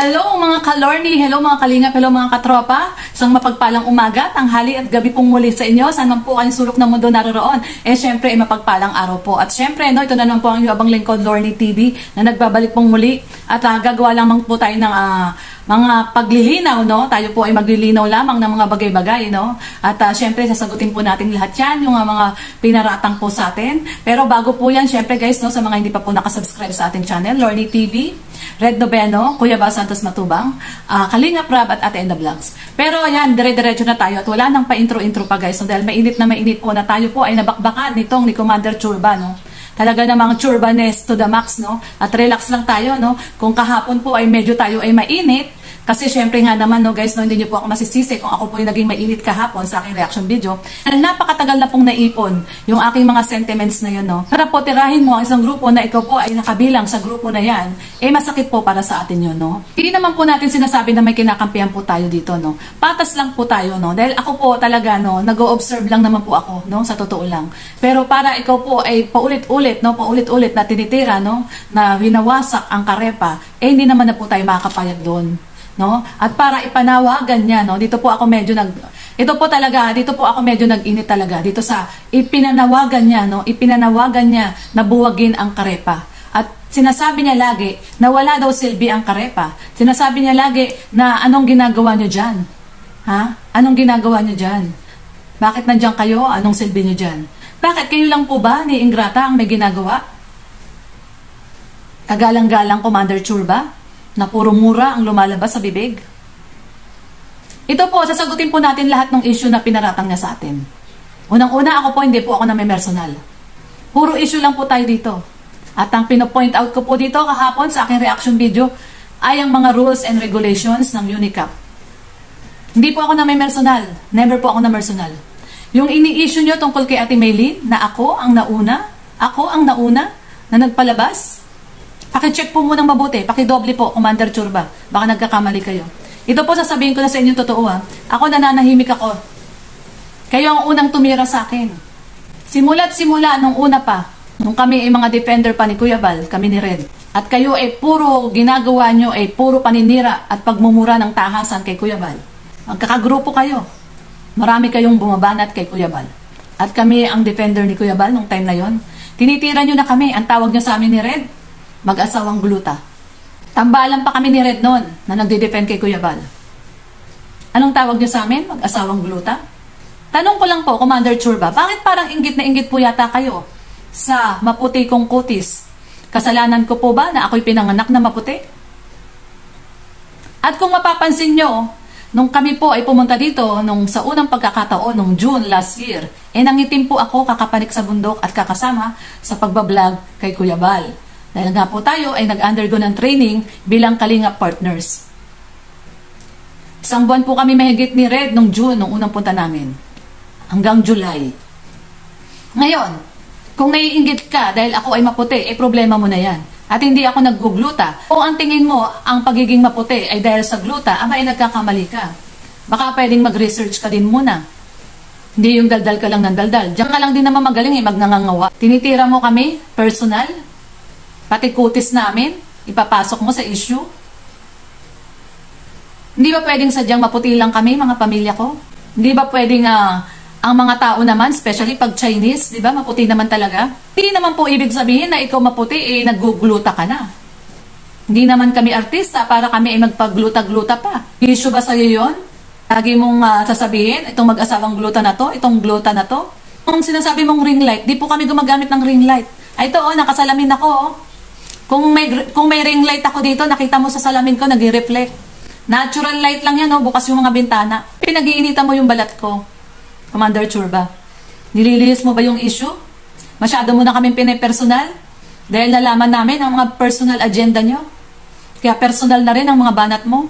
Hello mga kalorni, hello mga kalingap, hello mga katropa. Isang mapagpalang umaga, tanghali at gabi pong muli sa inyo. Saan man po kayong sulok ng mundo naroroon. Eh syempre, ay mapagpalang araw po. At syempre, no, ito na naman po ang Yabang Lingkod Lorny TV na nagbabalik pong muli. At uh, gagawa lamang po tayo ng uh, mga paglilinaw, no? Tayo po ay maglilinaw lamang ng mga bagay-bagay, no? At uh, syempre, sasagutin po natin lahat yan, yung uh, mga pinaratang po sa atin. Pero bago po yan, syempre guys, no, sa mga hindi pa po nakasubscribe sa ating channel, Lorny TV, Red Noveno, Kuya Bas Santos Matubang, uh, Kalinga Prab at Ate Enda Vlogs. Pero ayan, dire-diretso na tayo at wala nang pa-intro-intro pa guys. So, dahil mainit na mainit po na tayo po ay nabakbakan nitong ni Commander Churba, no? Talaga namang churbanes to the max, no? At relax lang tayo, no? Kung kahapon po ay medyo tayo ay mainit, kasi syempre nga naman, no, guys, no, hindi niyo po ako masisisi kung ako po yung naging mainit kahapon sa aking reaction video. And napakatagal na pong naipon yung aking mga sentiments na yun. No. Para po tirahin mo ang isang grupo na ikaw po ay nakabilang sa grupo na yan, eh masakit po para sa atin yun. No? Hindi naman po natin sinasabi na may kinakampihan po tayo dito. No? Patas lang po tayo. No? Dahil ako po talaga, no, nag-observe lang naman po ako, no, sa totoo lang. Pero para ikaw po ay paulit-ulit, no, paulit-ulit na tinitira, no, na winawasak ang karepa, eh hindi naman na po tayo makakapayag doon no? At para ipanawagan niya, no? Dito po ako medyo nag Ito po talaga, dito po ako medyo nag-init talaga dito sa ipinanawagan niya, no? Ipinanawagan niya na buwagin ang karepa. At sinasabi niya lagi na wala daw silbi ang karepa. Sinasabi niya lagi na anong ginagawa niyo diyan? Ha? Anong ginagawa niyo diyan? Bakit nandiyan kayo? Anong silbi niyo diyan? Bakit kayo lang po ba ni Ingrata ang may ginagawa? Kagalang-galang Commander Churba? Na puro mura ang lumalabas sa bibig? Ito po, sasagutin po natin lahat ng issue na pinaratang niya sa atin. Unang-una ako po, hindi po ako na may personal. Puro issue lang po tayo dito. At ang pinopoint out ko po dito kahapon sa aking reaction video ay ang mga rules and regulations ng UNICAP. Hindi po ako na may personal. Never po ako na personal. Yung ini-issue nyo tungkol kay Ate Maylin na ako ang nauna, ako ang nauna na nagpalabas, Pakicheck po munang mabuti. Pakidoble po, Commander Churba. Baka nagkakamali kayo. Ito po sasabihin ko na sa inyo totoo ha. Ako nananahimik ako. Kayo ang unang tumira sa akin. Simula't simula nung una pa, nung kami ay mga defender pa ni Kuya Bal, kami ni Red. At kayo ay puro ginagawa nyo ay puro paninira at pagmumura ng tahasan kay Kuya Bal. Magkakagrupo kayo. Marami kayong bumabanat kay Kuya Bal. At kami ang defender ni Kuya Bal nung time na yon. Tinitira nyo na kami. Ang tawag nyo sa amin ni Red, mag-asawang gluta. Tambalan pa kami ni Red noon na nagde-defend kay Kuya Bal. Anong tawag niyo sa amin? Mag-asawang gluta? Tanong ko lang po, Commander Churba, bakit parang inggit na inggit po yata kayo sa maputi kong kutis? Kasalanan ko po ba na ako'y pinanganak na maputi? At kung mapapansin nyo, nung kami po ay pumunta dito, nung sa unang pagkakataon, nung June last year, eh nangitim po ako kakapanik sa bundok at kakasama sa pagbablog kay Kuya Bal. Dahil nga po tayo ay nag-undergo ng training bilang Kalinga Partners. Isang buwan po kami mahigit ni Red nung June, nung unang punta namin. Hanggang July. Ngayon, kung naiinggit ka dahil ako ay maputi, eh problema mo na yan. At hindi ako naggugluta. Kung ang tingin mo, ang pagiging maputi ay dahil sa gluta, ama ay nagkakamali ka. Baka pwedeng mag-research ka din muna. Hindi yung daldal ka lang ng daldal. Diyan ka lang din naman magaling eh, magnangangawa. Tinitira mo kami, personal, Pati kutis namin, ipapasok mo sa issue. Hindi ba pwedeng sadyang maputi lang kami, mga pamilya ko? Hindi ba pwedeng uh, ang mga tao naman, especially pag Chinese, di ba, maputi naman talaga? Hindi naman po ibig sabihin na ikaw maputi, eh, naggugluta ka na. Hindi naman kami artista para kami ay magpagluta-gluta pa. Issue ba sa'yo yon? Lagi mong uh, sasabihin, itong mag-asawang gluta na to, itong gluta na to. Kung sinasabi mong ring light, di po kami gumagamit ng ring light. Ay, ito, oh, nakasalamin ako, oh. Kung may, kung may ring light ako dito, nakita mo sa salamin ko, nag-reflect. Natural light lang yan, oh, bukas yung mga bintana. Pinag-iinitan mo yung balat ko. Commander Churba. Nililihis mo ba yung issue? Masyado mo na kaming pinipersonal? Dahil nalaman namin ang mga personal agenda nyo. Kaya personal na rin ang mga banat mo.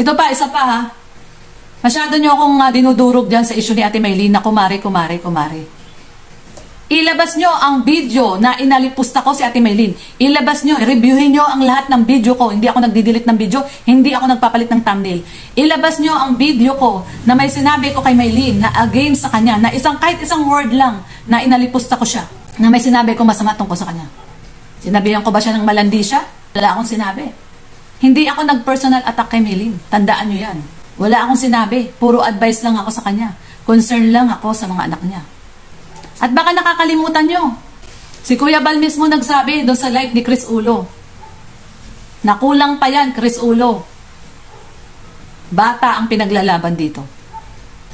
Ito pa, isa pa ha. Masyado nyo akong uh, dinudurog dyan sa issue ni Ate Maylene na kumare, kumare, kumare. Ilabas nyo ang video na inalipusta ko si Ate Maylin. Ilabas nyo, reviewin nyo ang lahat ng video ko. Hindi ako nagdidelete ng video, hindi ako nagpapalit ng thumbnail. Ilabas nyo ang video ko na may sinabi ko kay Maylin na against sa kanya, na isang kahit isang word lang na inalipusta ko siya, na may sinabi ko masama tungkol sa kanya. Sinabihan ko ba siya ng malandi siya? Wala akong sinabi. Hindi ako nag-personal attack kay Maylin. Tandaan nyo yan. Wala akong sinabi. Puro advice lang ako sa kanya. Concern lang ako sa mga anak niya. At baka nakakalimutan nyo. Si Kuya Bal mismo nagsabi doon sa live ni Chris Ulo. Nakulang pa yan, Chris Ulo. Bata ang pinaglalaban dito.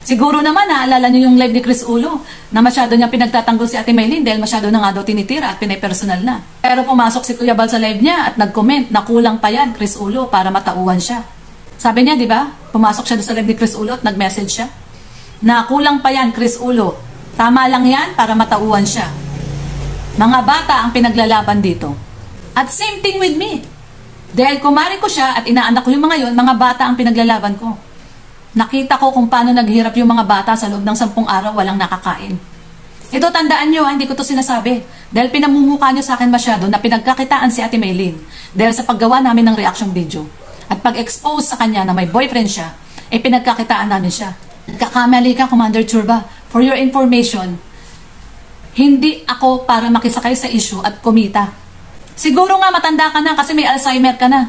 Siguro naman naalala niyo yung live ni Chris Ulo na masyado niya pinagtatanggol si Ate Maylin dahil masyado na nga daw tinitira at pinay-personal na. Pero pumasok si Kuya Bal sa live niya at nag-comment na kulang pa yan Chris Ulo para matauhan siya. Sabi niya, di ba? Pumasok siya sa live ni Chris Ulo at nag-message siya. Na kulang pa yan Chris Ulo. Tama lang yan para matauhan siya. Mga bata ang pinaglalaban dito. At same thing with me. Dahil kumari ko siya at inaanak ko yung mga yon, mga bata ang pinaglalaban ko. Nakita ko kung paano naghirap yung mga bata sa loob ng sampung araw walang nakakain. Ito tandaan nyo, hindi ko to sinasabi. Dahil pinamumuka nyo sa akin masyado na pinagkakitaan si Ate Maylin dahil sa paggawa namin ng reaction video. At pag-expose sa kanya na may boyfriend siya, eh pinagkakitaan namin siya. Kakamali ka, Commander Churba. For your information, hindi ako para makisakay sa issue at kumita. Siguro nga matanda ka na kasi may Alzheimer ka na.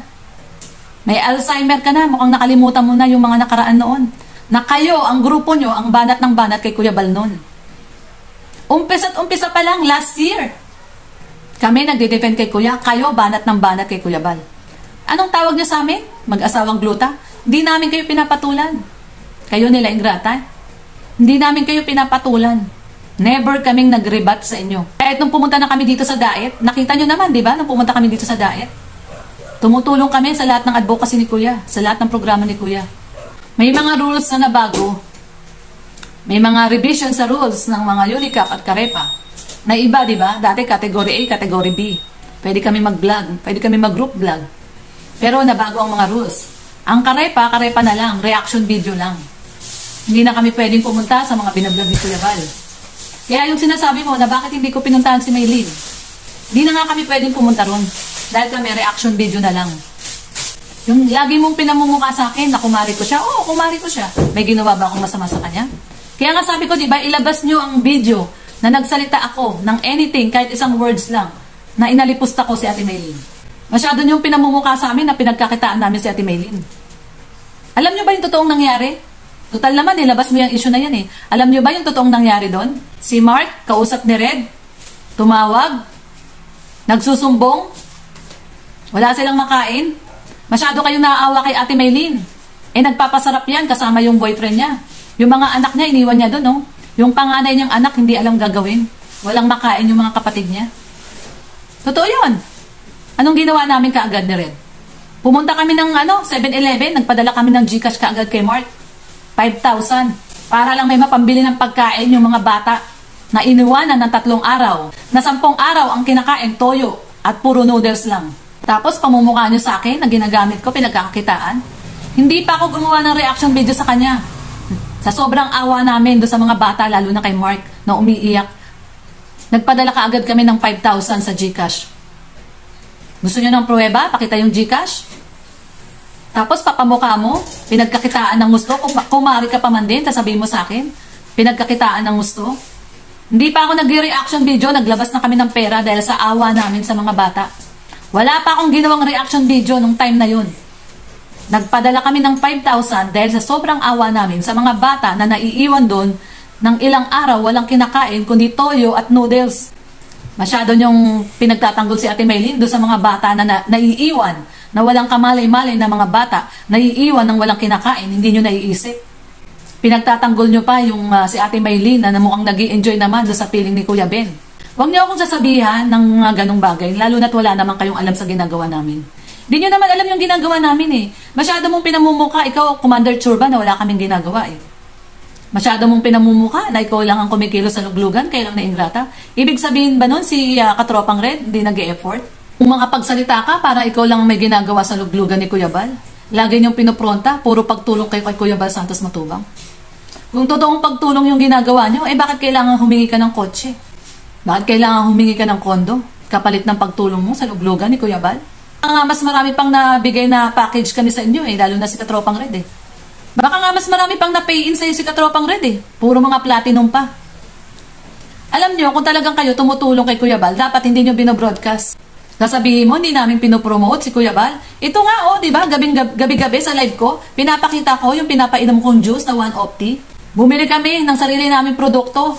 May Alzheimer ka na, mukhang nakalimutan mo na yung mga nakaraan noon. Na kayo, ang grupo nyo, ang banat ng banat kay Kuya Bal noon. Umpisa pa lang, last year. Kami nagde-defend kay Kuya, kayo banat ng banat kay Kuya Bal. Anong tawag niya sa amin? Mag-asawang gluta? Hindi namin kayo pinapatulan. Kayo nila ingrata? Hindi namin kayo pinapatulan. Never kaming nag-rebat sa inyo. Kahit nung pumunta na kami dito sa diet, nakita nyo naman, di ba? Nung pumunta kami dito sa diet, Tumutulong kami sa lahat ng advocacy ni Kuya, sa lahat ng programa ni Kuya. May mga rules na nabago. May mga revision sa rules ng mga UNICAP at Karepa. Na iba, di ba? Dati category A, category B. Pwede kami mag-vlog, pwede kami mag-group vlog. Pero nabago ang mga rules. Ang Karepa, Karepa na lang, reaction video lang. Hindi na kami pwedeng pumunta sa mga binablog ni Kuya. Kaya yung sinasabi mo na bakit hindi ko pinuntahan si Maylin, hindi na nga kami pwedeng pumunta ron. Dahil kami reaction video na lang. Yung lagi mong pinamumukha sa akin na kumari ko siya, oo, kumari ko siya. May ginawa ba akong masama sa kanya? Kaya nga sabi ko, di ba, ilabas nyo ang video na nagsalita ako ng anything, kahit isang words lang, na inalipusta ko si Ate Maylin. Masyado nyo pinamumukha sa amin na pinagkakitaan namin si Ate Maylin. Alam nyo ba yung totoong nangyari? Total naman, nilabas mo yung issue na yan eh. Alam nyo ba yung totoong nangyari doon? Si Mark, kausap ni Red, tumawag, nagsusumbong, wala silang makain. Masyado kayong naaawa kay Ate Maylin. Eh, nagpapasarap yan kasama yung boyfriend niya. Yung mga anak niya, iniwan niya doon, no? Yung panganay niyang anak, hindi alam gagawin. Walang makain yung mga kapatid niya. Totoo yun. Anong ginawa namin kaagad ni Red? Pumunta kami ng ano, 7-Eleven, nagpadala kami ng Gcash kaagad kay Mark. 5,000. Para lang may mapambili ng pagkain yung mga bata na iniwanan ng tatlong araw, na sampung araw ang kinakain toyo at puro noodles lang. Tapos pamumukha nyo sa akin na ginagamit ko, pinagkakakitaan. Hindi pa ako gumawa ng reaction video sa kanya. Sa sobrang awa namin do sa mga bata, lalo na kay Mark, na umiiyak. Nagpadala ka agad kami ng 5,000 sa Gcash. Gusto nyo ng pruweba? Pakita yung Gcash? Tapos papamukha mo, pinagkakitaan ng gusto. Kung kumari ka pa man din, sasabihin mo sa akin, pinagkakitaan ng gusto. Hindi pa ako nag-reaction video, naglabas na kami ng pera dahil sa awa namin sa mga bata. Wala pa akong ginawang reaction video nung time na yun. Nagpadala kami ng 5,000 dahil sa sobrang awa namin sa mga bata na naiiwan doon ng ilang araw walang kinakain kundi toyo at noodles. Masyado niyong pinagtatanggol si Ate Maylin doon sa mga bata na, na naiiwan, na walang kamalay-malay na mga bata, naiiwan ng walang kinakain, hindi niyo naiisip. Pinagtatanggol niyo pa yung uh, si Ate Maylin na mukhang nag enjoy naman sa piling ni Kuya Ben. Huwag niyo akong sasabihan ng mga ganong bagay, lalo na't wala naman kayong alam sa ginagawa namin. Hindi niyo naman alam yung ginagawa namin eh. Masyado mong pinamumuka, ikaw, Commander Churba, na wala kaming ginagawa eh. Masyado mong pinamumuka na ikaw lang ang kumikilo sa luglugan, kailang na ingrata. Ibig sabihin ba nun si uh, Katropang Red, hindi nag effort Kung mga pagsalita ka, para ikaw lang may ginagawa sa luglugan ni Kuya Bal. Lagi niyong pinopronta, puro pagtulong kay, Kuya Bal Santos Matubang. Kung totoong pagtulong yung ginagawa niyo, eh bakit kailangan humingi ka ng kotse? Bakit kailangan humingi ka ng kondo? Kapalit ng pagtulong mo sa luglugan ni Kuya Bal? Nga mas marami pang nabigay na package kami sa inyo eh, lalo na si Katropang Red eh. Baka nga mas marami pang na-pay in sa'yo si Katropang Red eh. Puro mga platinum pa. Alam nyo, kung talagang kayo tumutulong kay Kuya Bal, dapat hindi nyo binobroadcast. Sasabihin mo, hindi namin pinopromote si Kuya Bal. Ito nga, oh, di ba? Gabi-gabi sa live ko, pinapakita ko yung pinapainom kong juice na 1 Opti. Bumili kami ng sarili namin produkto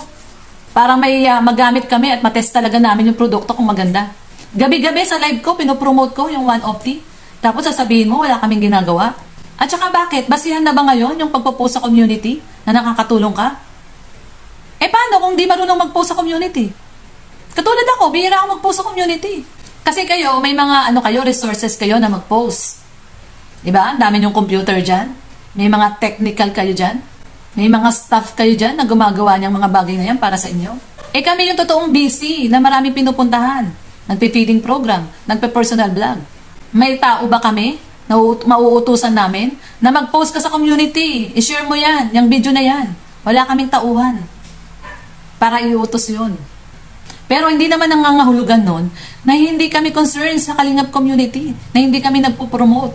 para may uh, magamit kami at matest talaga namin yung produkto kung maganda. Gabi-gabi sa live ko, pinopromote ko yung 1 Opti. Tapos sasabihin mo, wala kaming ginagawa. At saka bakit? Basihan na ba ngayon yung pagpo-post sa community na nakakatulong ka? Eh paano kung di marunong mag-post sa community? Katulad ako, bihira ako mag-post sa community. Kasi kayo, may mga ano kayo, resources kayo na mag-post. Diba? Ang dami yung computer dyan. May mga technical kayo dyan. May mga staff kayo dyan na gumagawa niyang mga bagay na yan para sa inyo. Eh kami yung totoong busy na maraming pinupuntahan. Nagpe-feeding program, nagpe-personal blog. May tao ba kami na mauutusan namin na mag-post ka sa community? I-share mo yan, yung video na yan. Wala kaming tauhan para iutos yun. Pero hindi naman nangangahulugan nun na hindi kami concerned sa Kalingap community, na hindi kami nagpo-promote.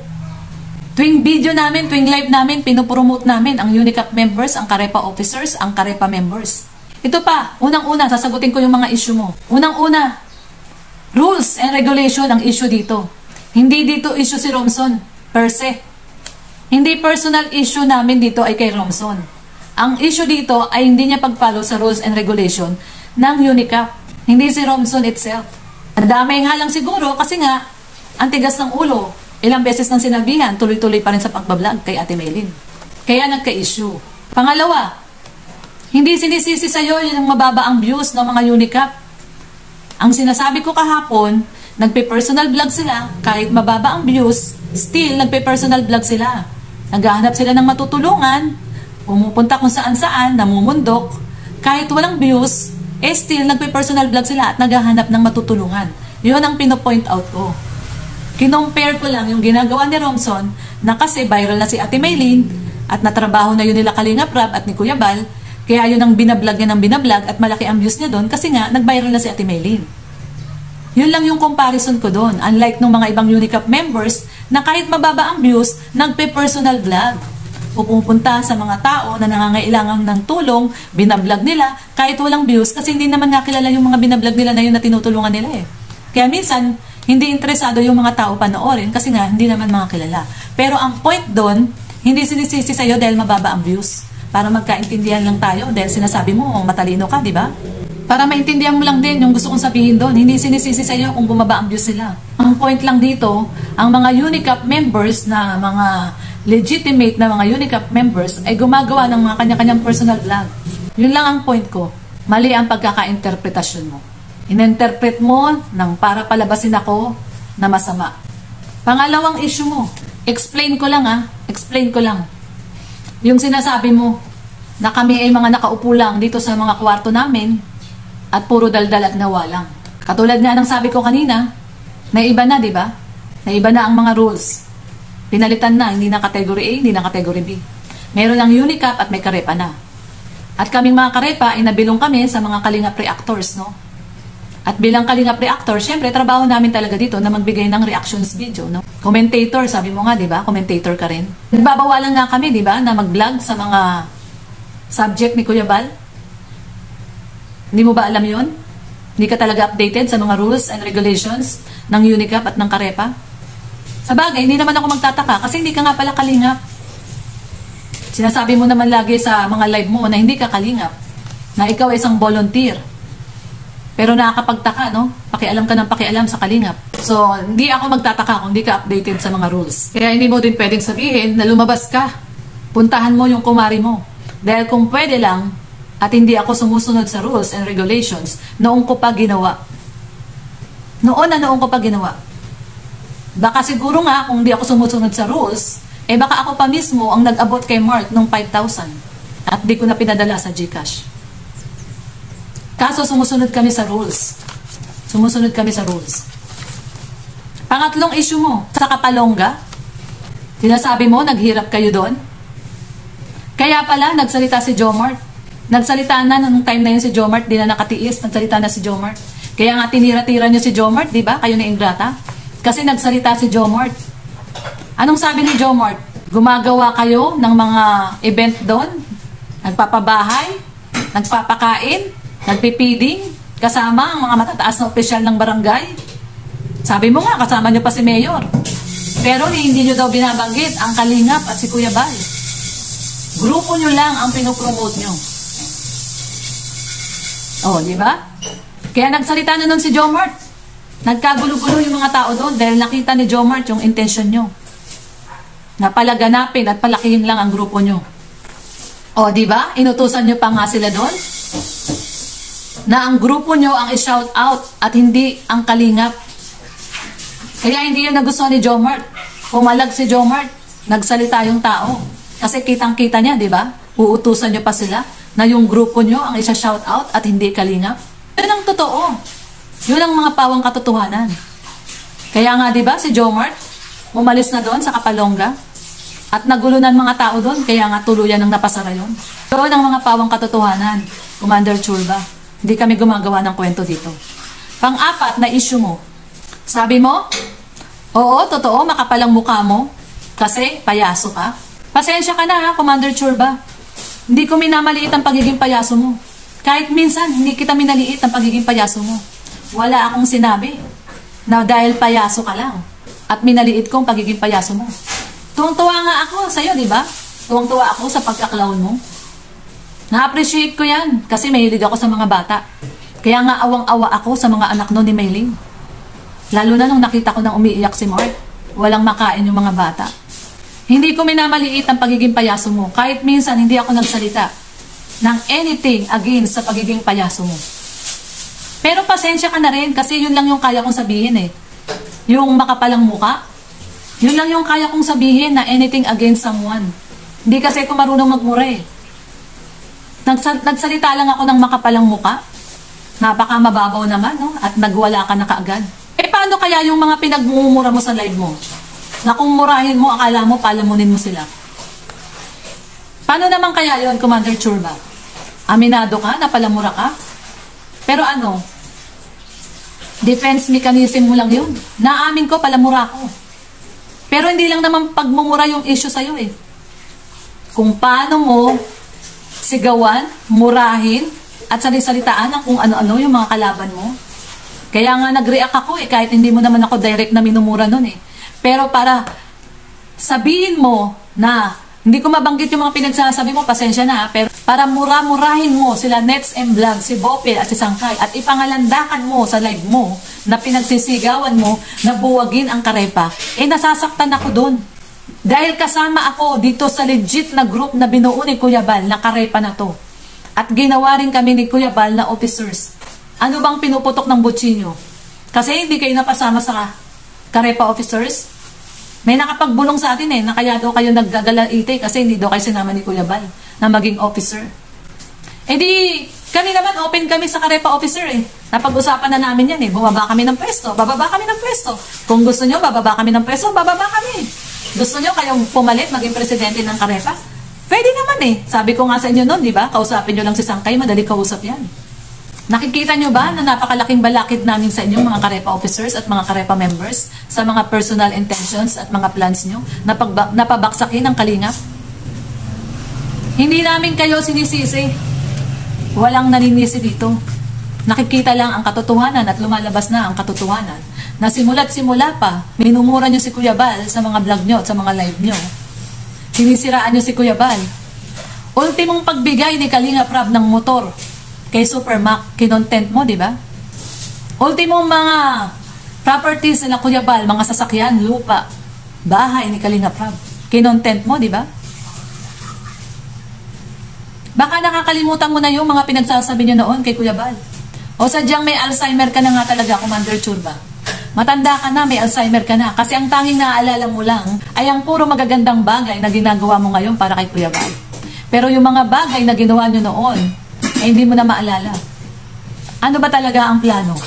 Tuwing video namin, tuwing live namin, pinopromote namin ang Unicap members, ang Karepa officers, ang Karepa members. Ito pa, unang-una, sasagutin ko yung mga issue mo. Unang-una, rules and regulation ang issue dito. Hindi dito issue si Romson, per se. Hindi personal issue namin dito ay kay Romson. Ang issue dito ay hindi niya pag-follow sa rules and regulation ng Unicap. Hindi si Robson itself. Nadamay nga lang siguro kasi nga, ang tigas ng ulo. Ilang beses nang sinabihan, tuloy-tuloy pa rin sa pagbablog kay Ate Maylin. Kaya nagka-issue. Pangalawa, hindi sinisisi sa'yo yung mababa ang views ng mga Unicap. Ang sinasabi ko kahapon, nagpe-personal vlog sila, kahit mababa ang views, still nagpe-personal vlog sila. Naghahanap sila ng matutulungan, pumupunta kung saan-saan, namumundok, kahit walang views, eh still, nagpe-personal vlog sila at naghahanap ng matutulungan. Yun ang pinopoint out ko. Kinompare ko lang yung ginagawa ni Romson na kasi viral na si Ate Maylin at natrabaho na yun nila Kalinga Prab at ni Kuya Bal kaya yun ang binablog niya ng binablog at malaki ang views niya doon kasi nga nag-viral na si Ate Maylin. Yun lang yung comparison ko doon. Unlike ng mga ibang Unicap members na kahit mababa ang views, nagpe-personal vlog pupunta sa mga tao na nangangailangan ng tulong, binablog nila, kahit walang views, kasi hindi naman nakilala yung mga binablog nila na yun na tinutulungan nila eh. Kaya minsan, hindi interesado yung mga tao panoorin kasi nga, hindi naman mga kilala. Pero ang point doon, hindi sinisisi sa'yo dahil mababa ang views. Para magkaintindihan lang tayo dahil sinasabi mo, matalino ka, di ba? Para maintindihan mo lang din yung gusto kong sabihin doon. Hindi sinisisi sa iyo kung bumaba ang views nila. Ang point lang dito, ang mga Unicap members na mga legitimate na mga Unicap members ay gumagawa ng mga kanya-kanyang personal vlog. Yun lang ang point ko. Mali ang pagkaka-interpretasyon mo. Ininterpret mo ng para palabasin ako na masama. Pangalawang issue mo, explain ko lang ah, explain ko lang. Yung sinasabi mo na kami ay mga nakaupo lang dito sa mga kwarto namin at puro daldal at nawalang. Katulad nga ng sabi ko kanina, na iba na, di ba? Na iba na ang mga rules. Pinalitan na, hindi na category A, hindi na category B. Meron ang Unicap at may Karepa na. At kaming mga Karepa ay nabilong kami sa mga Kalingap reactors, no? At bilang Kalingap reactor, syempre, trabaho namin talaga dito na magbigay ng reactions video, no? Commentator, sabi mo nga, di ba? Commentator ka rin. Nagbabawalan nga kami, di ba, na mag-vlog sa mga subject ni Kuya Bal. Hindi mo ba alam yon? Hindi ka talaga updated sa mga rules and regulations ng Unicap at ng Karepa? Sa bagay, hindi naman ako magtataka kasi hindi ka nga pala kalingap. Sinasabi mo naman lagi sa mga live mo na hindi ka kalingap. Na ikaw ay isang volunteer. Pero nakakapagtaka, no? Pakialam ka ng pakialam sa kalingap. So, hindi ako magtataka kung hindi ka updated sa mga rules. Kaya hindi mo din pwedeng sabihin na lumabas ka. Puntahan mo yung kumari mo. Dahil kung pwede lang, at hindi ako sumusunod sa rules and regulations, noong ko pa ginawa. Noon na noong ko pa ginawa. Baka siguro nga kung di ako sumusunod sa rules, eh baka ako pa mismo ang nag-abot kay Mark ng 5,000 at di ko na pinadala sa Gcash. Kaso sumusunod kami sa rules. Sumusunod kami sa rules. Pangatlong issue mo, sa Kapalongga, sinasabi mo, naghirap kayo doon. Kaya pala, nagsalita si Jomart. Nagsalita na nung time na yun si Jomart, di na nakatiis, nagsalita na si Jomart. Kaya nga tinira-tira niyo si Jomart, di ba? Kayo na ingrata. Kasi nagsalita si Jomart. Anong sabi ni Jomart? Gumagawa kayo ng mga event doon? Nagpapabahay? Nagpapakain? Nagpipiding? Kasama ang mga matataas na opisyal ng barangay? Sabi mo nga, kasama nyo pa si Mayor. Pero hindi nyo daw binabanggit ang Kalingap at si Kuya Bal. Grupo nyo lang ang pinopromote nyo. Oh, di ba? Kaya nagsalita na nun si Jomart. Nagkagulo-gulo yung mga tao doon dahil nakita ni Jomart yung intention nyo. Na palaganapin at palakihin lang ang grupo nyo. O, di ba? Inutusan nyo pa nga sila doon? Na ang grupo nyo ang i-shout out at hindi ang kalingap. Kaya hindi yun nagustuhan ni Jomart. Pumalag si Jomart. Nagsalita yung tao. Kasi kitang-kita niya, di ba? Uutusan nyo pa sila na yung grupo nyo ang isa-shout out at hindi kalingap. Yun ang totoo. Yun ang mga pawang katotohanan. Kaya nga, di ba, si Jomart, umalis na doon sa Kapalongga. At nagulo ng mga tao doon, kaya nga tuluyan ng napasara yun. Yun ang mga pawang katotohanan, Commander Chulba. Hindi kami gumagawa ng kwento dito. Pang-apat na issue mo. Sabi mo, oo, totoo, makapalang mukha mo. Kasi payaso ka. Pasensya ka na ha, Commander Churba. Hindi ko minamaliit ang pagiging payaso mo. Kahit minsan, hindi kita minaliit ang pagiging payaso mo. Wala akong sinabi na dahil payaso ka lang at minaliit ko ang pagiging payaso mo. Tuwang-tuwa nga ako sa'yo, di ba? Tuwang-tuwa ako sa pagkaklawn mo. Na-appreciate ko yan kasi mahilig ako sa mga bata. Kaya nga awang-awa ako sa mga anak no ni Mailing. Lalo na nung nakita ko nang umiiyak si Mark. Walang makain yung mga bata. Hindi ko minamaliit ang pagiging payaso mo. Kahit minsan hindi ako nagsalita ng anything against sa pagiging payaso mo. Pero pasensya ka na rin kasi yun lang yung kaya kong sabihin eh. Yung makapalang muka, yun lang yung kaya kong sabihin na anything against someone. Hindi kasi ako marunong magmura eh. Nagsa- nagsalita lang ako ng makapalang muka. Napaka mababaw naman, no? At nagwala ka na kaagad. Eh paano kaya yung mga pinagmumura mo sa live mo? na kung murahin mo, akala mo, palamunin mo sila. Paano naman kaya yon Commander Churba? Aminado ka, napalamura ka? Pero ano, defense mechanism mo lang yun. Naamin ko, palamura ko. Pero hindi lang naman pagmumura yung issue sa'yo eh. Kung paano mo sigawan, murahin, at salisalitaan ang kung ano-ano yung mga kalaban mo. Kaya nga nag-react ako eh, kahit hindi mo naman ako direct na minumura nun eh. Pero para sabihin mo na hindi ko mabanggit yung mga pinagsasabi mo, pasensya na, pero para mura-murahin mo sila Nets and Vlog, si Bopel at si Sangkay, at ipangalandakan mo sa live mo na pinagsisigawan mo na buwagin ang karepa, eh nasasaktan ako doon. Dahil kasama ako dito sa legit na group na binuo ni Kuya Bal na karepa na to. At ginawa rin kami ni Kuya Bal na officers. Ano bang pinuputok ng butsinyo? Kasi hindi kayo napasama sa karepa officers. May nakapagbulong sa atin eh, na kaya daw kayo naggagalaite kasi hindi daw kayo sinama ni Kuya Bal na maging officer. Eh di, kami naman open kami sa Karepa officer eh. Napag-usapan na namin yan eh. Bumaba kami ng pwesto, bababa kami ng pwesto. Kung gusto nyo, bababa kami ng pwesto, bababa kami. Gusto nyo kayong pumalit, maging presidente ng Karepa? Pwede naman eh. Sabi ko nga sa inyo noon, di ba? Kausapin nyo lang si Sangkay, madali kausap yan. Nakikita nyo ba na napakalaking balakid namin sa inyo mga Karepa officers at mga Karepa members sa mga personal intentions at mga plans nyo na napabaksakin ang kalingap? Hindi namin kayo sinisisi. Walang naninisi dito. Nakikita lang ang katotohanan at lumalabas na ang katotohanan na simula't simula pa, minumura nyo si Kuya Bal sa mga vlog nyo at sa mga live nyo. Sinisiraan nyo si Kuya Bal. Ultimong pagbigay ni Kalinga Prab ng motor kay Supermac, kinontent mo, di ba? Ultimo mga properties nila Kuya Bal, mga sasakyan, lupa, bahay ni Kalinga Prab. Kinontent mo, di ba? Baka nakakalimutan mo na yung mga pinagsasabi niyo noon kay Kuya Bal. O sadyang may Alzheimer ka na nga talaga, Commander Churba. Matanda ka na, may Alzheimer ka na. Kasi ang tanging naaalala mo lang ay ang puro magagandang bagay na ginagawa mo ngayon para kay Kuya Bal. Pero yung mga bagay na ginawa nyo noon, eh, hindi mo na maalala. Ano ba talaga ang plano?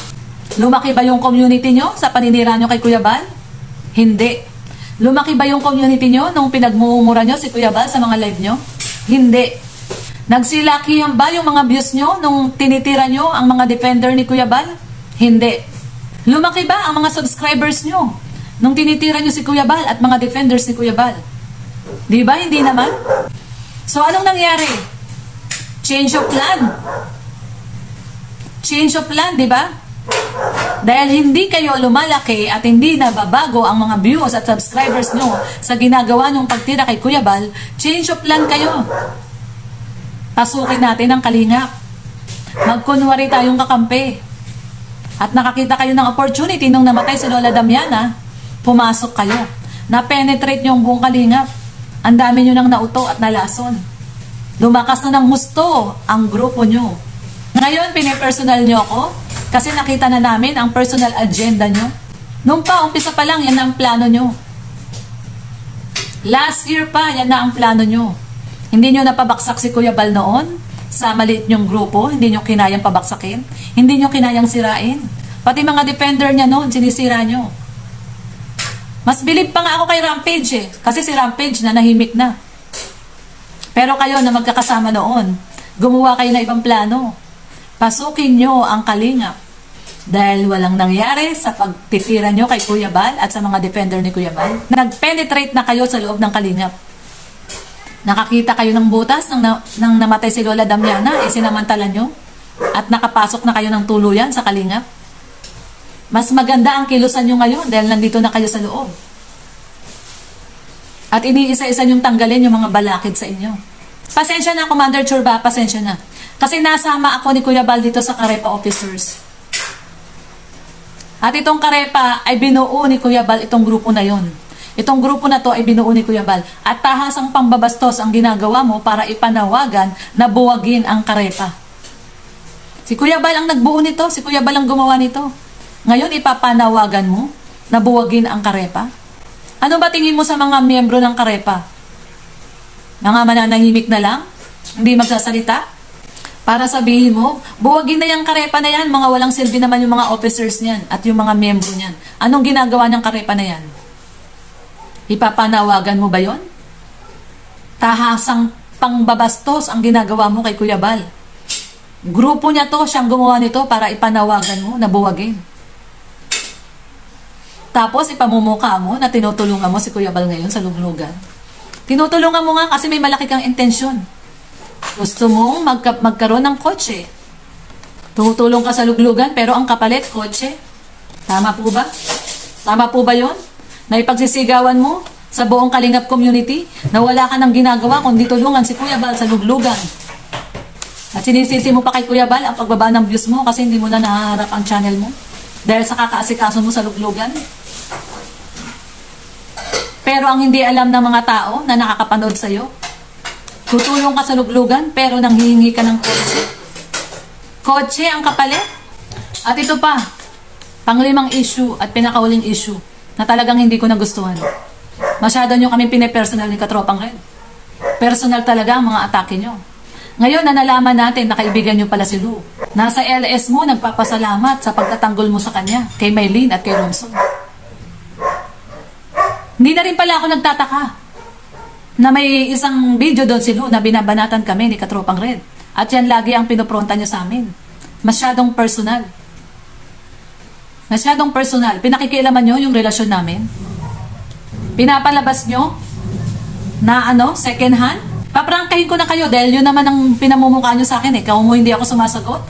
Lumaki ba yung community nyo sa paninira nyo kay Kuya Bal? Hindi. Lumaki ba yung community nyo nung pinagmumura nyo si Kuya Bal sa mga live nyo? Hindi. Nagsilakihan ba yung mga views nyo nung tinitira nyo ang mga defender ni Kuya Bal? Hindi. Lumaki ba ang mga subscribers nyo nung tinitira nyo si Kuya Bal at mga defenders ni Kuya Bal? Di ba? Hindi naman. So, anong nangyari? Change of plan. Change of plan, di ba? Dahil hindi kayo lumalaki at hindi nababago ang mga views at subscribers nyo sa ginagawa nyong pagtira kay Kuya Bal, change of plan kayo. Pasukin natin ang kalingap. Magkunwari tayong kakampi. At nakakita kayo ng opportunity nung namatay si Lola Damiana, pumasok kayo. Na-penetrate nyo buong kalingap. Ang dami nyo nang nauto at nalason. Lumakas na ng gusto ang grupo nyo. Ngayon, pinipersonal nyo ako kasi nakita na namin ang personal agenda nyo. Nung pa, umpisa pa lang, yan ang plano nyo. Last year pa, yan na ang plano nyo. Hindi nyo napabaksak si Kuya Bal noon sa maliit nyong grupo, hindi nyo kinayang pabaksakin, hindi nyo kinayang sirain. Pati mga defender niya noon, sinisira nyo. Mas bilib pa nga ako kay Rampage eh, kasi si Rampage na nahimik na. Pero kayo na magkakasama noon, gumawa kayo na ibang plano. Pasukin nyo ang kalingap. Dahil walang nangyari sa pagtitira nyo kay Kuya Bal at sa mga defender ni Kuya Bal. Nag-penetrate na kayo sa loob ng kalingap. Nakakita kayo ng butas nang, na, nang namatay si Lola Damiana, eh sinamantala nyo. At nakapasok na kayo ng tuluyan sa kalingap. Mas maganda ang kilusan nyo ngayon dahil nandito na kayo sa loob. At iniisa-isa nyong tanggalin yung mga balakid sa inyo. Pasensya na, Commander Churba, pasensya na. Kasi nasama ako ni Kuya Bal dito sa Karepa Officers. At itong Karepa ay binuo ni Kuya Bal itong grupo na yon. Itong grupo na to ay binuo ni Kuya Bal. At tahasang pambabastos ang ginagawa mo para ipanawagan na buwagin ang Karepa. Si Kuya Bal ang nagbuo nito. Si Kuya Bal ang gumawa nito. Ngayon ipapanawagan mo na buwagin ang Karepa? Ano ba tingin mo sa mga miyembro ng Karepa? Mga mananahimik na lang? Hindi magsasalita? Para sabihin mo, buwagin na yung karepa na yan, mga walang silbi naman yung mga officers niyan at yung mga miyembro niyan. Anong ginagawa ng karepa na yan? Ipapanawagan mo ba yon? Tahasang pangbabastos ang ginagawa mo kay Kuya Bal. Grupo niya to, siyang gumawa nito para ipanawagan mo na buwagin. Tapos ipamumuka mo na tinutulungan mo si Kuya Bal ngayon sa luglugan. Tinutulungan mo nga kasi may malaki kang intensyon. Gusto mong magka- magkaroon ng kotse. Tumutulong ka sa luglugan pero ang kapalit, kotse. Tama po ba? Tama po ba yon? Na ipagsisigawan mo sa buong Kalingap community na wala ka nang ginagawa kundi tulungan si Kuya Bal sa luglugan. At sinisisi mo pa kay Kuya Bal ang pagbaba ng views mo kasi hindi mo na nahaharap ang channel mo dahil sa kakaasikaso mo sa luglugan. Pero ang hindi alam ng mga tao na nakakapanood sa iyo, tutulong ka sa luglugan pero nang hihingi ka ng kotse. Kotse ang kapalit. At ito pa, panglimang issue at pinakauling issue na talagang hindi ko nagustuhan. Masyado nyo kami pinipersonal ni Katropang Red. Personal talaga ang mga atake nyo. Ngayon na nalaman natin na kaibigan nyo pala si Lou. Nasa LS mo nagpapasalamat sa pagtatanggol mo sa kanya, kay Maylene at kay Ronson. Hindi na rin pala ako nagtataka na may isang video doon si Lou na binabanatan kami ni Katropang Red. At yan lagi ang pinopronta niya sa amin. Masyadong personal. Masyadong personal. Pinakikialaman nyo yung relasyon namin. Pinapalabas nyo na ano, second hand. Paprangkahin ko na kayo dahil yun naman ang pinamumukha nyo sa akin eh. Kung hindi ako sumasagot.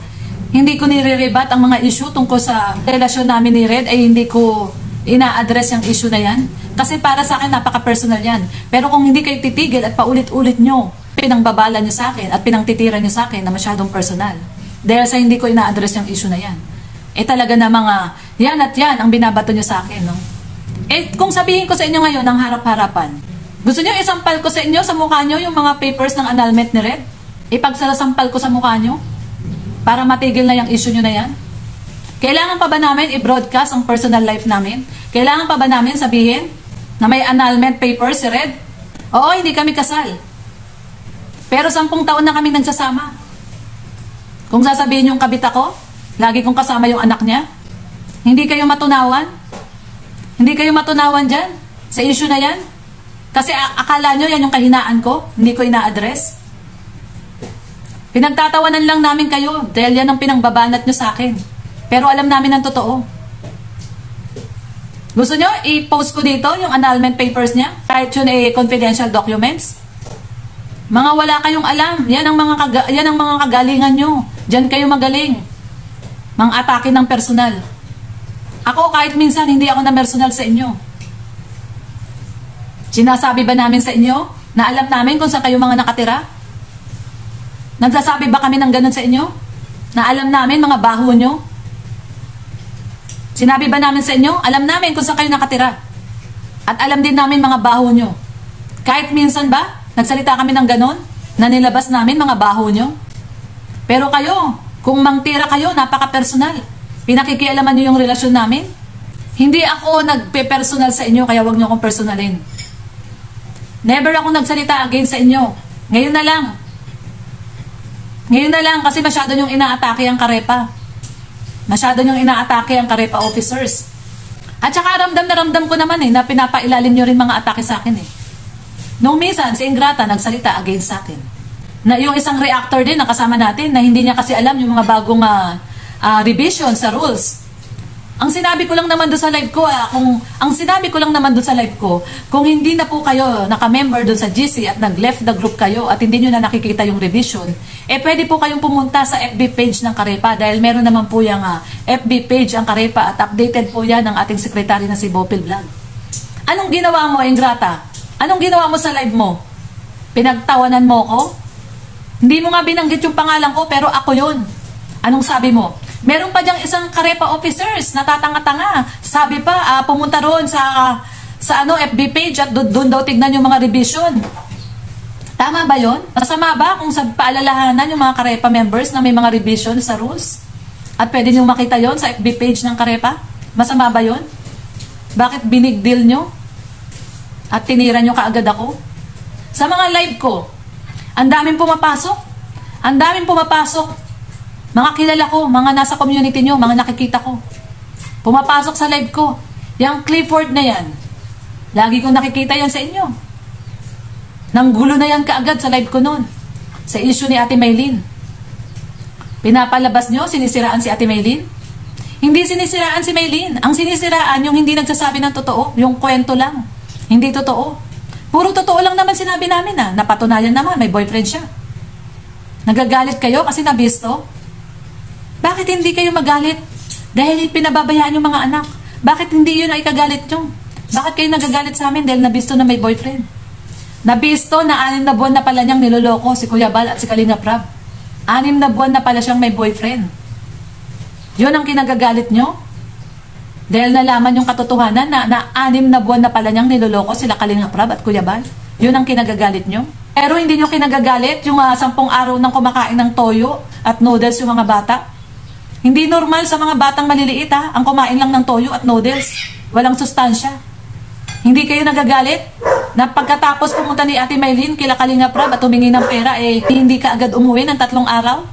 Hindi ko nire-rebat ang mga issue tungkol sa relasyon namin ni Red ay hindi ko ina-address yung issue na yan. Kasi para sa akin, napaka-personal yan. Pero kung hindi kayo titigil at paulit-ulit nyo, pinangbabala nyo sa akin at pinangtitira nyo sa akin na masyadong personal. Dahil sa hindi ko ina-address yung issue na yan. Eh talaga na mga yan at yan ang binabato nyo sa akin. No? Eh kung sabihin ko sa inyo ngayon ng harap-harapan, gusto nyo isampal ko sa inyo sa mukha nyo yung mga papers ng annulment ni Red? Ipagsasampal ko sa mukha nyo? Para matigil na yung issue nyo na yan? Kailangan pa ba namin i-broadcast ang personal life namin? Kailangan pa ba namin sabihin na may annulment paper si Red? Oo, hindi kami kasal. Pero sampung taon na kami nagsasama. Kung sasabihin yung kabit ako, lagi kong kasama yung anak niya, hindi kayo matunawan? Hindi kayo matunawan dyan? Sa issue na yan? Kasi akala nyo yan yung kahinaan ko, hindi ko ina-address. Pinagtatawanan lang namin kayo dahil yan ang pinangbabanat nyo sa akin. Pero alam namin ang totoo. Gusto nyo i-post ko dito yung annulment papers niya? Kahit yun ay confidential documents? Mga wala kayong alam. Yan ang mga, kaga, yan ang mga kagalingan nyo. Diyan kayo magaling. Mga atake ng personal. Ako kahit minsan hindi ako na personal sa inyo. Sinasabi ba namin sa inyo na alam namin kung saan kayo mga nakatira? Nagsasabi ba kami ng ganun sa inyo? Na alam namin mga baho nyo? Sinabi ba namin sa inyo? Alam namin kung saan kayo nakatira. At alam din namin mga baho nyo. Kahit minsan ba, nagsalita kami ng ganun, na nilabas namin mga baho nyo. Pero kayo, kung mangtira kayo, napaka-personal. Pinakikialaman nyo yung relasyon namin. Hindi ako nagpe-personal sa inyo, kaya wag nyo akong personalin. Never ako nagsalita against sa inyo. Ngayon na lang. Ngayon na lang kasi masyado yung inaatake ang karepa. Masyado yung inaatake ang karepa officers. At saka ramdam na ramdam ko naman eh, na pinapailalim nyo rin mga atake sa akin eh. Nung minsan, si Ingrata nagsalita against sa akin. Na yung isang reactor din na kasama natin na hindi niya kasi alam yung mga bagong uh, uh, revision sa rules. Ang sinabi ko lang naman doon sa live ko, ah, kung ang sinabi ko lang naman doon sa live ko, kung hindi na po kayo naka-member doon sa GC at nag-left the group kayo at hindi niyo na nakikita yung revision, eh pwede po kayong pumunta sa FB page ng Karepa dahil meron naman po yung uh, FB page ang Karepa at updated po yan ng ating sekretary na si Bopil Vlog. Anong ginawa mo, Ingrata? Anong ginawa mo sa live mo? Pinagtawanan mo ko? Hindi mo nga binanggit yung pangalan ko pero ako yun. Anong sabi mo? Meron pa diyang isang karepa officers na tatanga-tanga. Sabi pa, uh, pumunta roon sa sa ano FB page at doon daw tignan yung mga revision. Tama ba yon? Masama ba kung sa paalalahanan yung mga karepa members na may mga revision sa rules? At pwede nyo makita yon sa FB page ng karepa? Masama ba yon? Bakit binig deal nyo? At tinira nyo kaagad ako? Sa mga live ko, ang daming pumapasok. Ang daming pumapasok mga kilala ko, mga nasa community nyo, mga nakikita ko. Pumapasok sa live ko. Yung Clifford na yan. Lagi kong nakikita yan sa inyo. Nanggulo na yan kaagad sa live ko noon. Sa issue ni Ate Maylin. Pinapalabas nyo, sinisiraan si Ate Maylin? Hindi sinisiraan si Maylin. Ang sinisiraan yung hindi nagsasabi ng totoo. Yung kwento lang. Hindi totoo. Puro totoo lang naman sinabi namin na. Napatunayan naman, may boyfriend siya. Nagagalit kayo kasi nabisto? Bakit hindi kayo magalit? Dahil pinababayaan yung mga anak. Bakit hindi yun ay kagalit nyo? Bakit kayo nagagalit sa amin dahil nabisto na may boyfriend? Nabisto na anim na buwan na pala niyang niloloko si Kuya Bal at si Kalinga Prab. Anim na buwan na pala siyang may boyfriend. Yun ang kinagagalit nyo? Dahil nalaman yung katotohanan na, na anim na buwan na pala niyang niloloko sila Kalinga Prab at Kuya Bal. Yun ang kinagagalit nyo? Pero hindi nyo kinagagalit yung uh, sampung araw ng kumakain ng toyo at noodles yung mga bata? Hindi normal sa mga batang maliliit ha, ang kumain lang ng toyo at noodles. Walang sustansya. Hindi kayo nagagalit na pagkatapos pumunta ni Ate Maylin kila Kalinga Prab at humingi ng pera, eh hindi ka agad umuwi ng tatlong araw?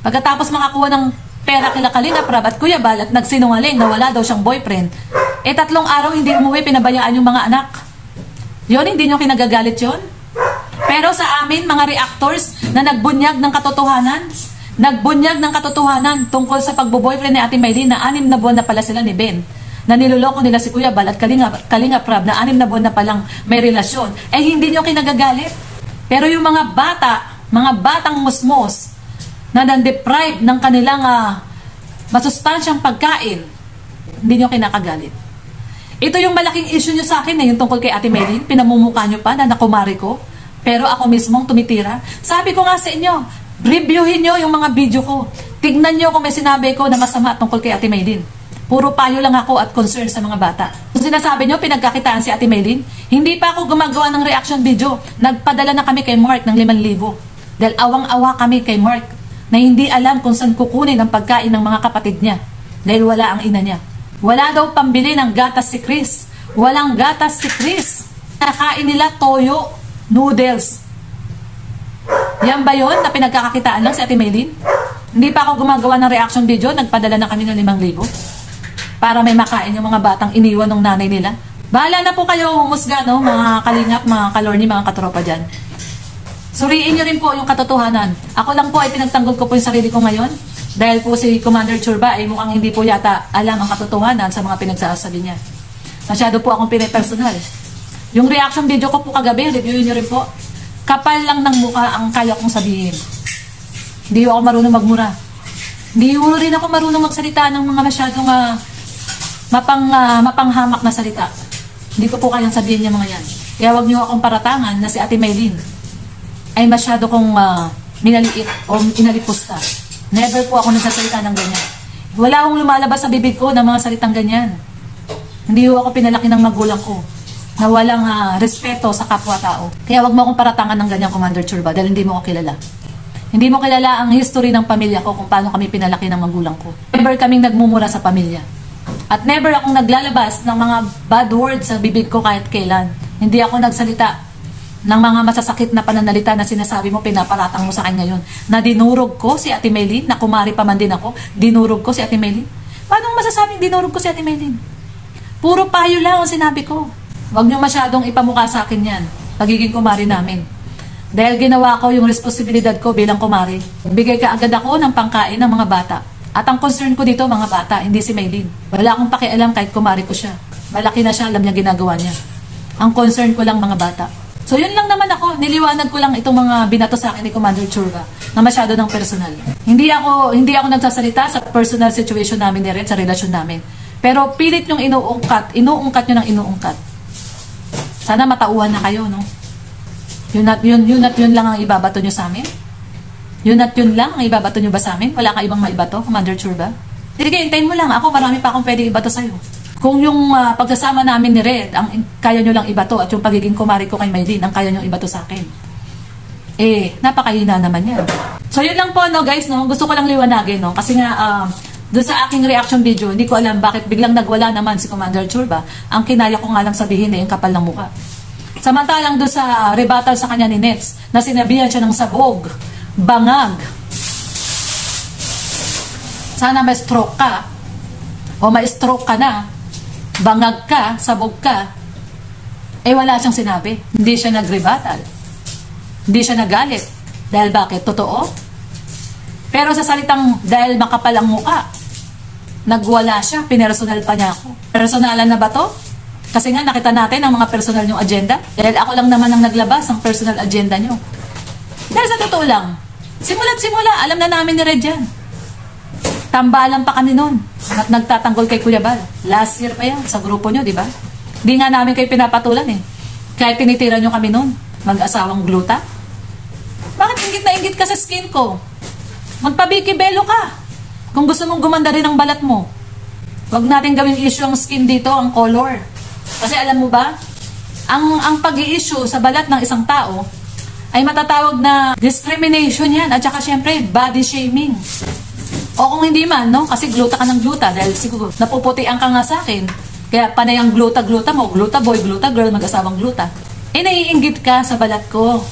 Pagkatapos makakuha ng pera kila Kalinga Prab at Kuya Bal at nagsinungaling na wala daw siyang boyfriend, eh tatlong araw hindi umuwi, pinabayaan yung mga anak. Yon, hindi nyo kinagagalit yon? Pero sa amin, mga reactors na nagbunyag ng katotohanan, Nagbunyag ng katotohanan tungkol sa pagbo-boyfriend ni Ate Maylin na anim na buwan na pala sila ni Ben. Na niloloko nila si Kuya Bal at Kalinga, Kalinga Prab na anim na buwan na palang may relasyon. Eh hindi nyo kinagagalit. Pero yung mga bata, mga batang musmos na nan-deprive ng kanilang uh, masustansyang pagkain, hindi nyo kinakagalit. Ito yung malaking issue nyo sa akin eh, yung tungkol kay Ate Maylin. Pinamumukha nyo pa na nakumari ko. Pero ako mismong tumitira. Sabi ko nga sa inyo, Reviewin nyo yung mga video ko. Tignan nyo kung may sinabi ko na masama tungkol kay Ate Maylin. Puro payo lang ako at concern sa mga bata. Kung sinasabi nyo, pinagkakitaan si Ate Maylin, hindi pa ako gumagawa ng reaction video. Nagpadala na kami kay Mark ng 5,000. Dahil awang-awa kami kay Mark na hindi alam kung saan kukunin ang pagkain ng mga kapatid niya. Dahil wala ang ina niya. Wala daw pambili ng gatas si Chris. Walang gatas si Chris. Nakain nila toyo, noodles, yan ba yun na pinagkakakitaan lang si Ate Maylin? Hindi pa ako gumagawa ng reaction video, nagpadala na kami ng 5,000 para may makain yung mga batang iniwan ng nanay nila. Bahala na po kayo humusga, no, mga kalingap, mga kalorni, mga katropa dyan. Suriin nyo rin po yung katotohanan. Ako lang po ay pinagtanggol ko po yung sarili ko ngayon dahil po si Commander Churba ay mukhang hindi po yata alam ang katotohanan sa mga pinagsasabi niya. Masyado po akong pinipersonal. Yung reaction video ko po kagabi, reviewin nyo rin po. Kapal lang ng mukha ang kaya kong sabihin. Hindi ako marunong magmura. Hindi ho rin ako marunong magsalita ng mga masyadong uh, mapang, uh, mapanghamak na salita. Hindi ko po kayang sabihin yung mga yan. Kaya wag niyo akong paratangan na si Ate Maylin ay masyado kong uh, minaliit o inalipusta. Never po ako nagsasalita ng ganyan. Wala akong lumalabas sa bibig ko ng mga salitang ganyan. Hindi ako pinalaki ng magulang ko na walang uh, respeto sa kapwa-tao. Kaya wag mo akong paratangan ng ganyan, Commander Churba, dahil hindi mo ako kilala. Hindi mo kilala ang history ng pamilya ko kung paano kami pinalaki ng magulang ko. Never kaming nagmumura sa pamilya. At never akong naglalabas ng mga bad words sa bibig ko kahit kailan. Hindi ako nagsalita ng mga masasakit na pananalita na sinasabi mo, pinaparatang mo sa akin ngayon. Na dinurog ko si Ate Maylin, na kumari pa man din ako, dinurog ko si Ate Maylin. Paano masasabing dinurog ko si Ate Maylin? Puro payo lang ang sinabi ko. Huwag niyo masyadong ipamukha sa akin yan. Pagiging kumari namin. Dahil ginawa ko yung responsibilidad ko bilang kumari. Bigay ka agad ako ng pangkain ng mga bata. At ang concern ko dito, mga bata, hindi si Maylin. Wala akong pakialam kahit kumari ko siya. Malaki na siya, alam niya ginagawa niya. Ang concern ko lang mga bata. So yun lang naman ako, niliwanag ko lang itong mga binato sa akin ni Commander Churga na masyado ng personal. Hindi ako hindi ako nagsasalita sa personal situation namin ni Red, sa relasyon namin. Pero pilit yung inuungkat, inuungkat nyo ng inuungkat. Sana matauhan na kayo, no? Yun at yun, yun at yun lang ang ibabato nyo sa amin? Yun at yun lang ang ibabato nyo ba sa amin? Wala ka ibang maibato, Commander Churba? Sige, hintayin mo lang. Ako, marami pa akong pwede ibato sa'yo. Kung yung uh, pagsasama namin ni Red, ang kaya nyo lang ibato at yung pagiging kumari ko kay Maylin, ang kaya nyo ibato sa akin. Eh, napakahina naman yan. So, yun lang po, no, guys, no? Gusto ko lang liwanagin, no? Kasi nga, uh, doon sa aking reaction video, hindi ko alam bakit biglang nagwala naman si Commander Churba. Ang kinaya ko nga lang sabihin eh, yung kapal ng mukha. Samantalang doon sa rebuttal sa kanya ni Nets, na sinabihan siya ng sabog, bangag. Sana may stroke ka. O may stroke ka na. Bangag ka, sabog ka. Eh wala siyang sinabi. Hindi siya nagrebuttal. Hindi siya nagalit. Dahil bakit? Totoo? Pero sa salitang dahil makapal ang muka, nagwala siya, pinersonal pa niya ako. Personalan na ba to? Kasi nga nakita natin ang mga personal nyong agenda. Dahil ako lang naman ang naglabas ng personal agenda nyo. Dahil sa totoo lang, Simula't simula, alam na namin ni Red yan. Tambalan pa kami noon at nagtatanggol kay Kuya Bal. Last year pa yan sa grupo nyo, di ba? Di nga namin kayo pinapatulan eh. Kahit tinitira nyo kami noon, mag-asawang gluta. Bakit ingit na ingit ka sa skin ko? Magpabiki belo ka. Kung gusto mong gumanda rin ang balat mo. Huwag natin gawing issue ang skin dito, ang color. Kasi alam mo ba, ang, ang pag-i-issue sa balat ng isang tao, ay matatawag na discrimination yan. At saka syempre, body shaming. O kung hindi man, no? Kasi gluta ka ng gluta dahil siguro napuputian ka nga sa akin. Kaya panay ang gluta-gluta mo, gluta boy, gluta girl, mag-asawang gluta. Eh, naiinggit ka sa balat ko.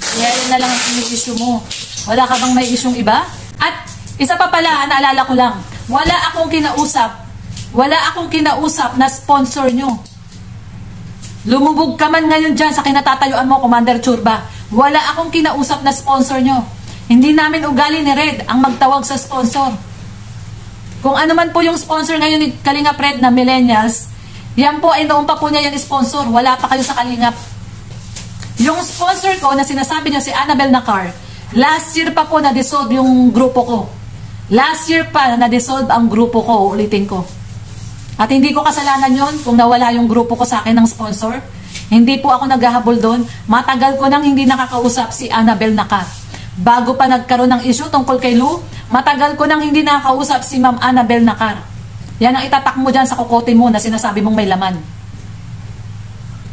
Kaya yun na lang ang issue mo. Wala ka bang may isyong iba? At isa pa pala, naalala ko lang, wala akong kinausap, wala akong kinausap na sponsor nyo. Lumubog ka man ngayon dyan sa kinatatayuan mo, Commander Churba. Wala akong kinausap na sponsor nyo. Hindi namin ugali ni Red ang magtawag sa sponsor. Kung ano man po yung sponsor ngayon ni Kalingap Red na Millennials, yan po ay noon pa po niya yung sponsor. Wala pa kayo sa Kalingap. Yung sponsor ko na sinasabi niya si Annabel Nakar, last year pa po na-dissolve yung grupo ko. Last year pa na-dissolve ang grupo ko, ulitin ko. At hindi ko kasalanan yon kung nawala yung grupo ko sa akin ng sponsor. Hindi po ako naghahabol doon. Matagal ko nang hindi nakakausap si Annabel Nakat. Bago pa nagkaroon ng issue tungkol kay Lou, matagal ko nang hindi nakakausap si Ma'am Annabel Nakar. Yan ang itatak mo dyan sa kokote mo na sinasabi mong may laman.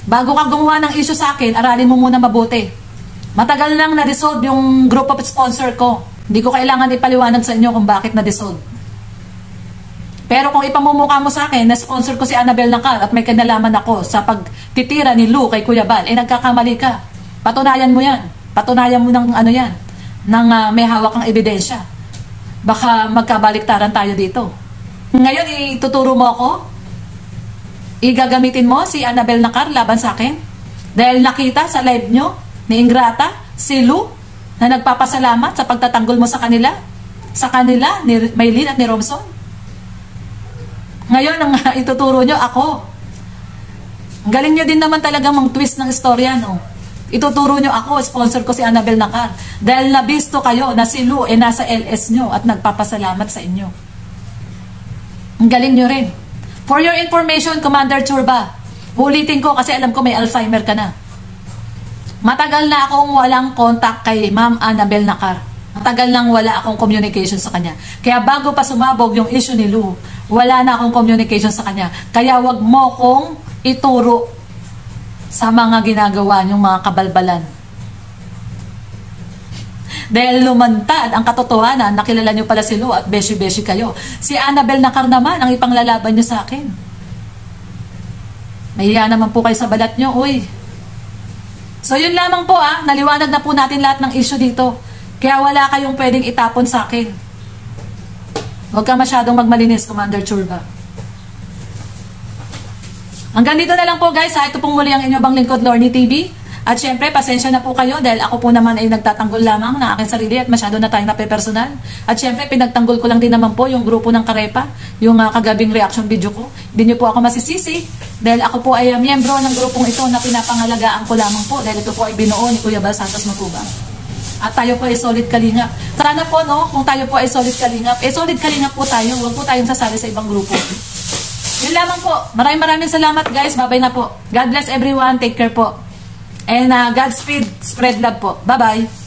Bago ka gumawa ng issue sa akin, aralin mo muna mabuti. Matagal nang na-dissolve yung group of sponsor ko. Hindi ko kailangan ipaliwanag sa inyo kung bakit na-dissolve. Pero kung ipamumukha mo sa akin na sponsor ko si Annabel Nakal at may kinalaman ako sa pagtitira ni Lou kay Kuya Bal, eh nagkakamali ka. Patunayan mo yan. Patunayan mo ng ano yan, ng uh, may hawak kang ebidensya. Baka magkabaliktaran tayo dito. Ngayon, ituturo mo ako? Igagamitin mo si Annabel Nakar laban sa akin? Dahil nakita sa live nyo ni Ingrata, si Lou, na nagpapasalamat sa pagtatanggol mo sa kanila? Sa kanila, ni Maylin at ni Robson? Ngayon, ang ituturo nyo, ako. Ang galing nyo din naman talaga mang twist ng istorya, no? Ituturo nyo ako, sponsor ko si Annabel Nakar. Dahil nabisto kayo na si Lou eh nasa LS nyo at nagpapasalamat sa inyo. Ang galing nyo rin. For your information, Commander Churba, ulitin ko kasi alam ko may Alzheimer ka na. Matagal na akong walang contact kay Ma'am Annabel Nakar. Matagal nang wala akong communication sa kanya. Kaya bago pa sumabog yung issue ni Lou, wala na akong communication sa kanya. Kaya wag mo kong ituro sa mga ginagawa niyong mga kabalbalan. Dahil lumantad ang katotohanan, nakilala niyo pala si Lou at beshi-beshi kayo. Si Annabel Nakar naman ang ipanglalaban niyo sa akin. Mahiya naman po kayo sa balat niyo, uy. So yun lamang po ah, naliwanag na po natin lahat ng issue dito. Kaya wala kayong pwedeng itapon sa akin. Huwag ka masyadong magmalinis, Commander Churba. Hanggang dito na lang po guys ha. Ito pong muli ang inyong bang lingkod Lorny TV. At syempre, pasensya na po kayo dahil ako po naman ay nagtatanggol lamang ng aking sarili at masyado na tayong nape-personal. At syempre, pinagtanggol ko lang din naman po yung grupo ng Karepa, yung uh, kagabing reaction video ko. Hindi nyo po ako masisisi dahil ako po ay uh, miyembro ng grupong ito na pinapangalagaan ko lamang po dahil ito po ay binuo ni Kuya Bal Santos Matubang. At tayo po ay solid kalingap. Sana po no, kung tayo po ay solid kalingap, eh solid kalingap po tayo, huwag po tayong sasali sa ibang grupo. Yun lamang po. Maraming maraming salamat guys. Bye-bye na po. God bless everyone. Take care po. And uh, Godspeed. Spread love po. Bye-bye.